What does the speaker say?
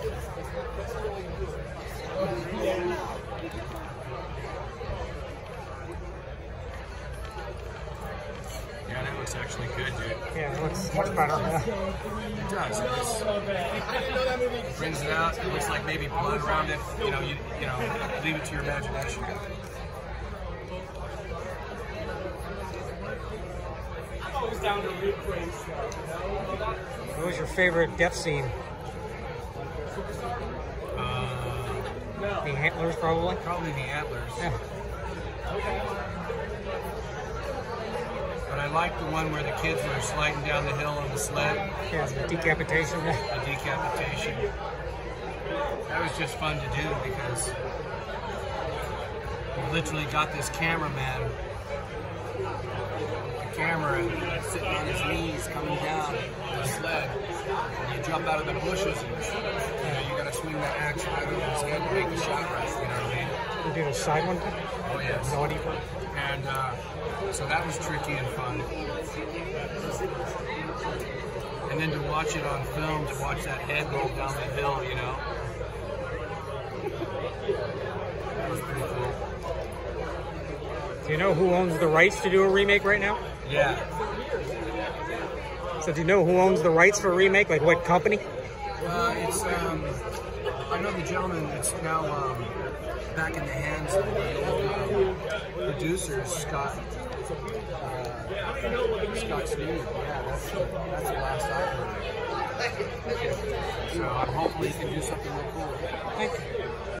Yeah, that looks actually good, dude. Yeah, it looks much better. Yeah. It does. It just brings it out. It looks like maybe blood around it. You know, you, you know, leave it to your imagination. What was your favorite death scene? Uh, The antlers, probably. probably the antlers. Yeah. But I like the one where the kids were sliding down the hill on the sled, Yeah, the decapitation. The decapitation. That was just fun to do because you literally got this cameraman, the camera sitting on his knees coming down the sled, and you jump out of the bushes and you know you got to swing that axe right over his head to make the shot right. You know what I mean? You did a side one. Oh yes. Naughty one. And uh, so that was tricky and fun. And then to watch it on film, to watch that head roll down the hill, you know. That was pretty cool. Do you know who owns the rights to do a remake right now? Yeah. So do you know who owns the rights for a remake? Like what company? Uh, it's, um, I know the gentleman that's now um, back in the hands of the um, producer, Scott. Uh, Scott. Yeah, that's, that's the last I heard. So hopefully he can do something real cool. Thank you.